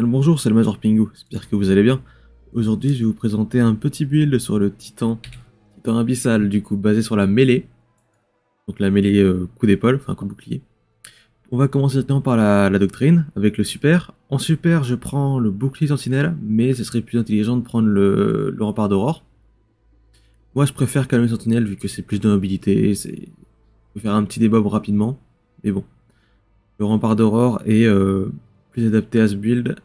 Bonjour, c'est le Major Pingu, j'espère que vous allez bien. Aujourd'hui, je vais vous présenter un petit build sur le Titan, Titan Abyssal, du coup, basé sur la mêlée. Donc la mêlée euh, coup d'épaule, enfin coup de bouclier. On va commencer directement par la, doctrine, avec le super. En super, je prends le bouclier sentinelle, mais ce serait plus intelligent de prendre le, rempart d'aurore. Moi, je préfère calmer sentinelle, vu que c'est plus de mobilité, c'est... Je faire un petit débob rapidement, mais bon. Le rempart d'aurore est euh, adapté à ce build,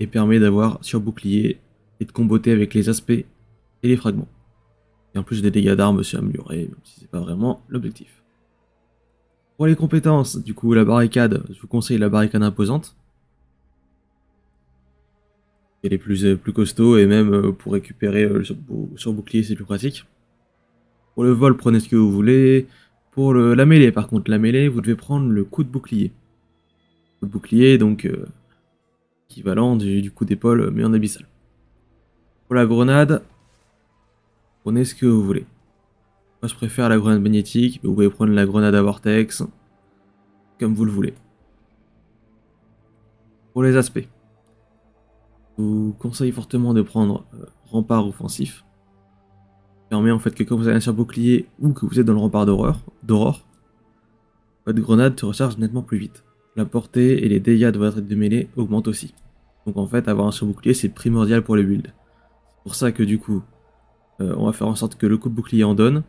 et permet d'avoir sur bouclier et de comboter avec les aspects et les fragments. Et en plus des dégâts d'armes c'est amélioré, même si c'est pas vraiment l'objectif. Pour les compétences, du coup la barricade, je vous conseille la barricade imposante. Elle est plus, euh, plus costaud et même euh, pour récupérer euh, le sur bouclier c'est plus pratique. Pour le vol, prenez ce que vous voulez. Pour la mêlée, par contre, la mêlée, vous devez prendre le coup de bouclier. Bouclier, donc équivalent du, coup d'épaule, mais en abyssal. Pour la grenade, prenez ce que vous voulez. Moi je préfère la grenade magnétique, mais vous pouvez prendre la grenade à vortex, comme vous le voulez. Pour les aspects, je vous conseille fortement de prendre euh, rempart offensif. permet en fait que quand vous avez un sur bouclier ou que vous êtes dans le rempart d'aurore, votre grenade se recharge nettement plus vite. La portée et les dégâts de votre de mêlée augmentent aussi. Donc en fait, avoir un surbouclier, c'est primordial pour les builds. C'est pour ça que du coup, euh, on va faire en sorte que le coup de bouclier en donne,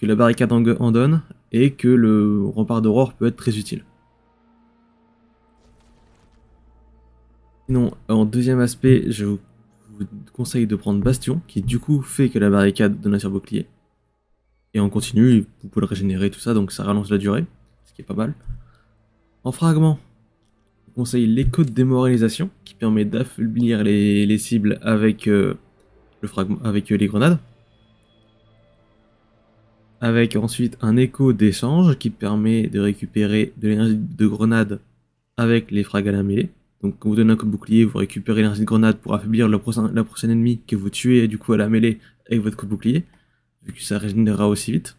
que la barricade en donne, et que le rempart d'aurore peut être très utile. Sinon, en deuxième aspect, je vous conseille de prendre Bastion, qui du coup fait que la barricade donne un surbouclier. Et en continu, vous pouvez le régénérer, tout ça, donc ça rallonge la durée, ce qui est pas mal. En fragment, conseille l'écho de démoralisation qui permet d'affaiblir les, cibles avec, euh, euh, les grenades. Avec ensuite un écho d'échange qui permet de récupérer de l'énergie de grenade avec les frags à la mêlée. Donc quand vous donnez un coup de bouclier, vous récupérez l'énergie de grenade pour affaiblir la prochaine ennemi que vous tuez du coup à la mêlée avec votre coup de bouclier, vu que ça régénérera aussi vite.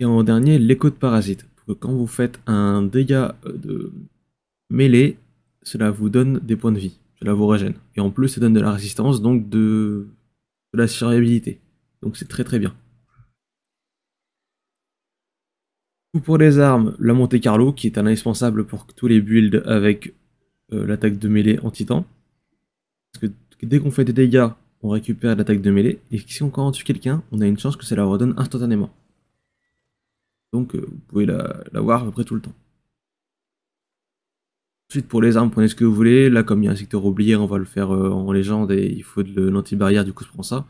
Et en dernier, l'écho de parasite quand vous faites un dégât euh, de mêlée, cela vous donne des points de vie, cela vous régène. Et en plus, ça donne de la résistance, donc de, la survivabilité. Donc c'est très très bien. Pour les armes, la Monte Carlo, qui est un indispensable pour tous les builds avec euh, l'attaque de mêlée en titan. Parce que dès qu'on fait des dégâts, on récupère l'attaque de mêlée, et si on tue quelqu'un, on a une chance que ça la redonne instantanément. Donc euh, vous pouvez la, voir à peu près tout le temps. Ensuite pour les armes, prenez ce que vous voulez. Là comme il y a un secteur oublié, on va le faire euh, en légende et il faut de l'anti-barrière, du coup je prends ça.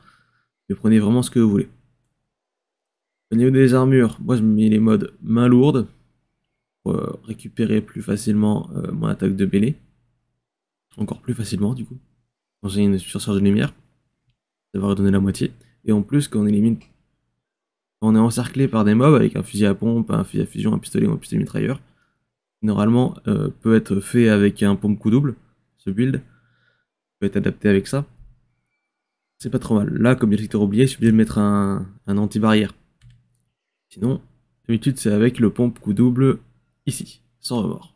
Mais prenez vraiment ce que vous voulez. Au niveau des armures, moi je mets les modes main lourde pour euh, récupérer plus facilement mon attaque de mêlée. Encore plus facilement du coup. Quand j'ai une surcharge de lumière, ça va redonner la moitié. Et en plus, quand on élimine on est encerclé par des mobs avec un fusil à pompe, un fusil à fusion, un pistolet ou un pistolet mitrailleur, normalement euh, peut être fait avec un pompe coup double, ce build, peut être adapté avec ça. C'est pas trop mal. Là, comme il oublié, je suis obligé de mettre un, anti-barrière. Sinon, d'habitude c'est avec le pompe coup double ici, sans remords.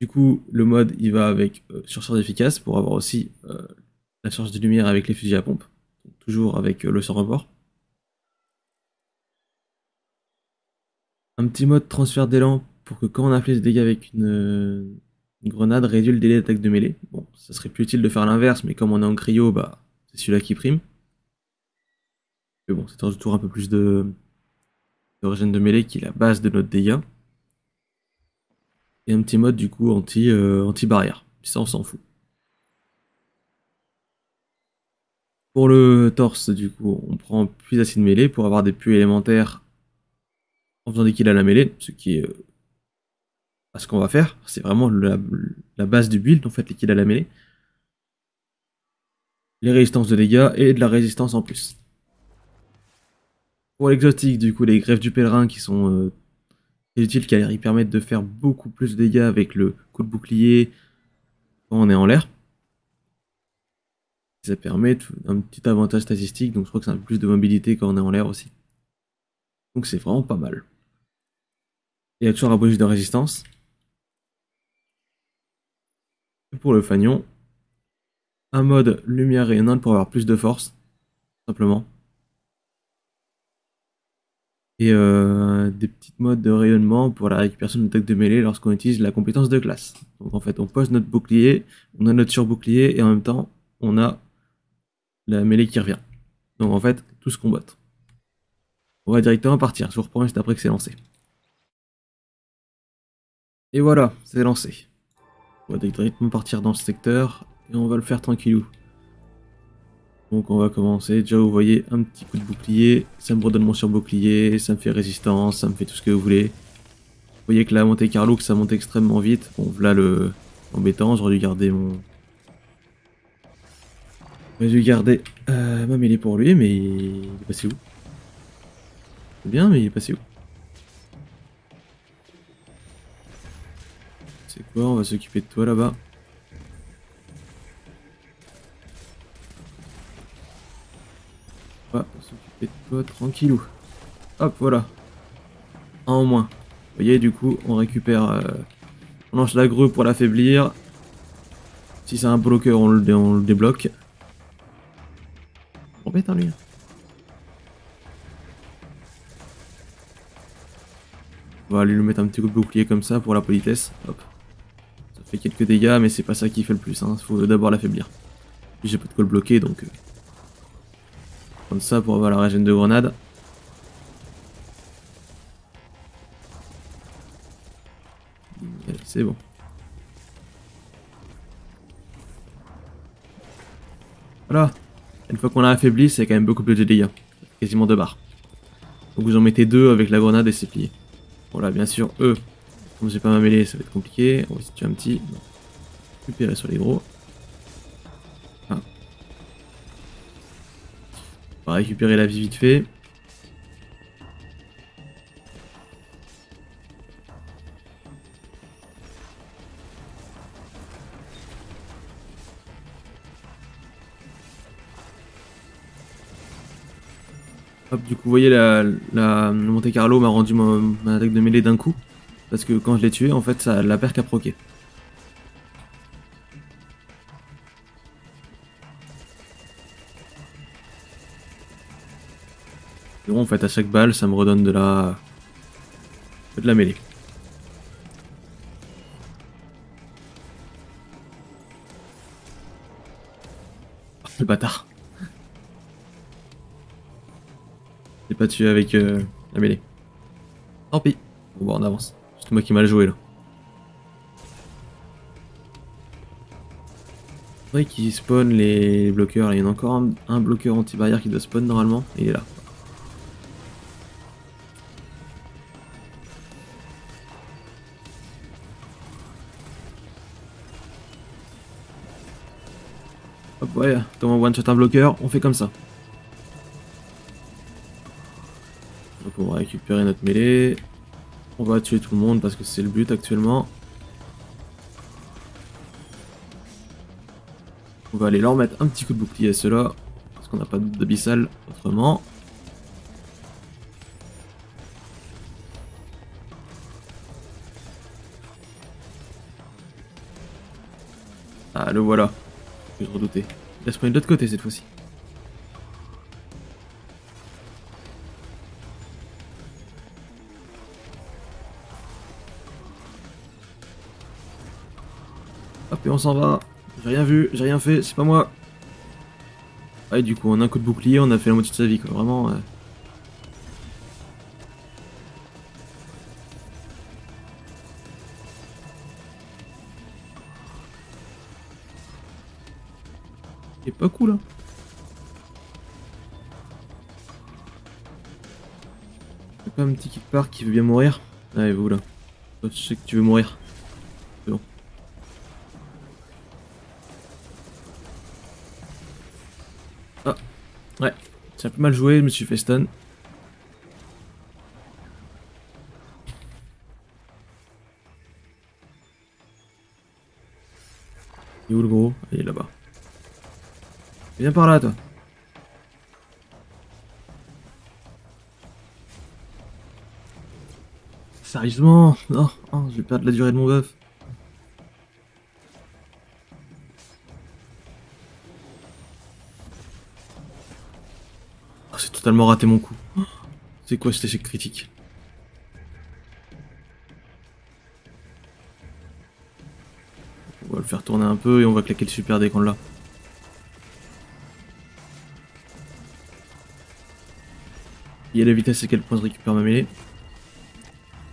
Du coup, le mode il va avec euh, surcharge efficace pour avoir aussi euh, la charge de lumière avec les fusils à pompe toujours avec euh, le sans rebord. Un petit mode transfert d'élan pour que quand on inflige des dégâts avec une, grenade, réduit le délai d'attaque de mêlée. Bon, ça serait plus utile de faire l'inverse, mais comme on est en cryo, bah, c'est celui-là qui prime. Mais bon, c'est toujours un peu plus de, de de mêlée qui est la base de notre dégâts. Et un petit mode du coup euh, anti barrière. Ça on s'en fout. Pour le torse, du coup, on prend plus d'acide mêlée pour avoir des puits élémentaires en faisant des kills à la mêlée, ce qui est euh, ce qu'on va faire. C'est vraiment la, base du build, en fait, les kills à la mêlée. Les résistances de dégâts et de la résistance en plus. Pour l'exotique, du coup, les greffes du pèlerin qui sont euh, utiles, car ils permettent de faire beaucoup plus de dégâts avec le coup de bouclier quand on est en l'air ça permet un petit avantage statistique, donc je crois que c'est un peu plus de mobilité quand on est en l'air aussi. Donc c'est vraiment pas mal. Il y a toujours un bonus de résistance. Et pour le fanion, un mode lumière rayonnante pour avoir plus de force, simplement. Et euh, des petites modes de rayonnement pour la récupération de attaque de mêlée lorsqu'on utilise la compétence de classe. Donc en fait, on pose notre bouclier, on a notre surbouclier et en même temps, on a la mêlée qui revient. Donc en fait, tout se combatte. On va directement partir. Je vous reprends juste après que c'est lancé. Et voilà, c'est lancé. On va directement partir dans ce secteur et on va le faire tranquillou. Donc on va commencer. Déjà vous voyez un petit coup de bouclier, ça me redonne mon surbouclier, ça me fait résistance, ça me fait tout ce que vous voulez. Vous voyez que la montée Carlo, que ça monte extrêmement vite. Bon voilà le embêtant, j'aurais dû garder mon. J'aurais dû garder euh, ma mêlée pour lui, mais il est passé où? C'est bien, mais il est passé où? C'est quoi? On va s'occuper de toi là-bas. On va s'occuper de toi tranquillou. Hop, voilà. Un en moins. Vous voyez, du coup, on récupère... Euh, on lance la grue pour l'affaiblir. Si c'est un bloqueur, on le, on le débloque. On va aller lui mettre un petit coup de bouclier comme ça pour la politesse. Hop. Ça fait quelques dégâts, mais c'est pas ça qui fait le plus. Hein. Faut d'abord l'affaiblir. Puis j'ai pas de quoi le bloquer, donc... Euh... Prendre ça pour avoir la régène de grenade. C'est bon. Voilà. Une fois qu'on l'a affaibli, c'est quand même beaucoup plus de dégâts. Quasiment deux barres. Donc vous en mettez deux avec la grenade et c'est plié. Voilà, bien sûr, eux, comme j'ai pas ma mêlée, ça va être compliqué. On va situer un petit. Récupérer sur les gros. Ah. On va récupérer la vie vite fait. Hop, du coup, vous voyez, la, la Monte Carlo m'a rendu mon, attaque de mêlée d'un coup. Parce que quand je l'ai tué, en fait, ça la perque a proqué. Bon, en fait, à chaque balle, ça me redonne de la... de la mêlée. Le bâtard. Tué avec euh, la mêlée. Tant pis. Bon, bah, on avance. C'est moi qui mal joué là. C'est vrai qu'il spawn les bloqueurs. Il y en a encore un, un bloqueur anti-barrière qui doit spawn normalement. Il est là. Hop, ouais, comme on one shot un bloqueur, on fait comme ça. Donc on va récupérer notre mêlée. On va tuer tout le monde parce que c'est le but actuellement. On va aller leur mettre un petit coup de bouclier à ceux-là. Parce qu'on n'a pas d'abyssal autrement. Ah, le voilà. Je redoutais. Prendre de l'autre côté cette fois-ci. On s'en va. J'ai rien vu, j'ai rien fait, c'est pas moi. Ah, et du coup, en un coup de bouclier, on a fait la moitié de sa vie, quoi. Vraiment. Euh... C'est pas cool, hein. Y'a pas un petit qui part qui veut bien mourir? Allez, vous là? Je sais que tu veux mourir. C'est bon. Ah, ouais. C'est un peu mal joué, je me suis fait stun. Il est où le gros? Il est là-bas. Viens par là, toi. sérieusement? Non, oh, je vais perdre la durée de mon buff. Oh, c'est totalement raté mon coup. C'est quoi cet échec critique On va le faire tourner un peu et on va claquer le super dès qu'on l'a. Il y a la vitesse et quel point je récupère ma mêlée.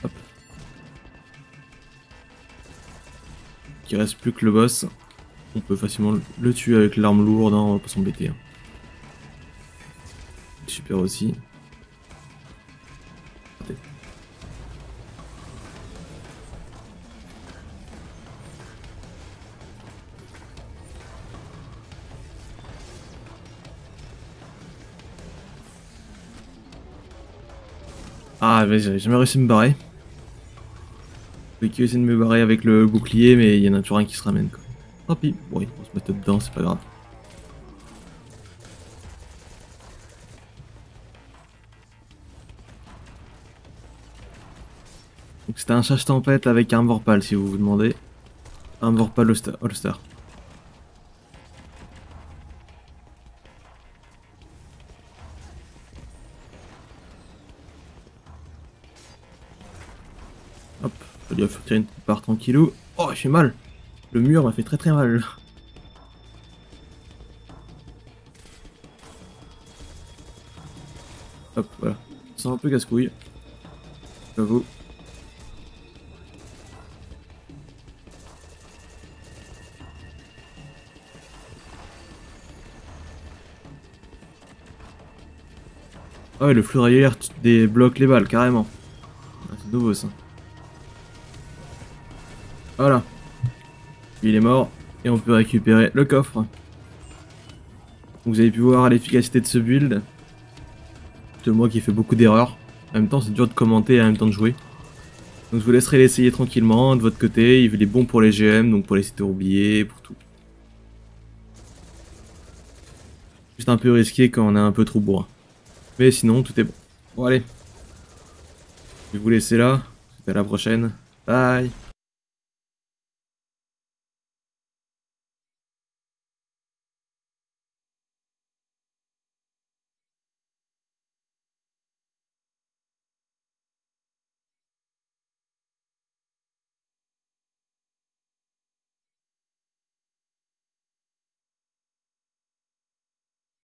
Hop. Il reste plus que le boss. On peut facilement le tuer avec l'arme lourde, hein, on va pas s'embêter. Hein. Super aussi. Ah, j'ai jamais réussi à me barrer. Vais essayer de me barrer avec le bouclier, mais il y en a toujours un qui se ramène. Quoi. Tant pis, oui, on se mettre dedans, c'est pas grave. Donc c'était un chasse tempête avec un Vorpal si vous vous demandez. Un Vorpal Holster. Il va faire tirer une part tranquillou. Oh, j'ai mal. Le mur m'a fait très très mal. Hop, voilà. C'est un peu casse-couille. J'avoue. Ah ouais, le flux alerte débloque les balles, carrément. Ah, c'est nouveau ça. Voilà. Il est mort. Et on peut récupérer le coffre. Vous avez pu voir l'efficacité de ce build. C'est moi qui ai fait beaucoup d'erreurs. En même temps, c'est dur de commenter et en même temps de jouer. Donc je vous laisserai l'essayer tranquillement de votre côté. Il est bon pour les GM, donc pour les sites oubliés, pour tout. Juste un peu risqué quand on est un peu trop bourrin. Mais sinon, tout est bon. Bon, allez. Je vais vous laisser là. À la prochaine. Bye.